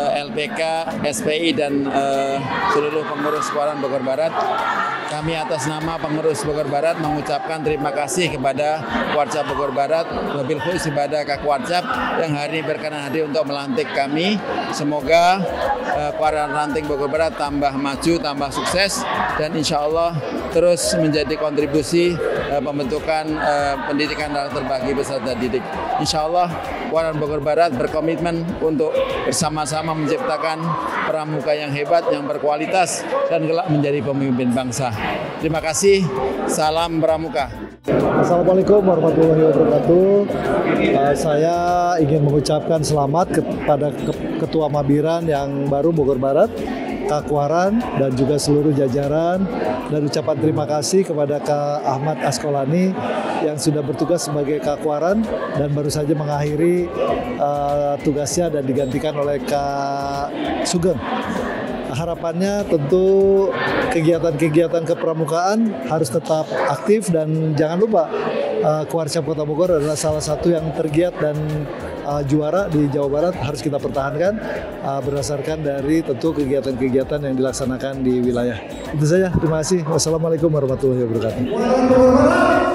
LPK, SPI dan eh, seluruh pengurus Kuaran Bogor Barat kami atas nama pengurus Bogor Barat mengucapkan terima kasih kepada Warcap Bogor Barat, lebih khusus kepada Kak Warcap yang hari ini berkenan hadir untuk melantik kami. Semoga uh, Kuaran Ranting Bogor Barat tambah maju, tambah sukses dan insya Allah terus menjadi kontribusi uh, pembentukan uh, pendidikan dalam terbagi peserta didik. Insya Allah Kuaran Bogor Barat berkomitmen untuk bersama-sama menciptakan pramuka yang hebat, yang berkualitas dan kelak menjadi pemimpin bangsa. Terima kasih. Salam Pramuka. Assalamualaikum warahmatullahi wabarakatuh. Uh, saya ingin mengucapkan selamat kepada Ketua Mabiran yang baru Bogor Barat, Kakuaran dan juga seluruh jajaran dan ucapan terima kasih kepada Kak Ahmad Askolani yang sudah bertugas sebagai Kakuaran dan baru saja mengakhiri uh, tugasnya dan digantikan oleh Kak Sugeng harapannya tentu kegiatan-kegiatan kepramukaan harus tetap aktif dan jangan lupa uh, Kota Bogor adalah salah satu yang tergiat dan uh, juara di Jawa Barat harus kita pertahankan uh, berdasarkan dari tentu kegiatan-kegiatan yang dilaksanakan di wilayah. Itu saja. Terima kasih. Wassalamualaikum warahmatullahi wabarakatuh.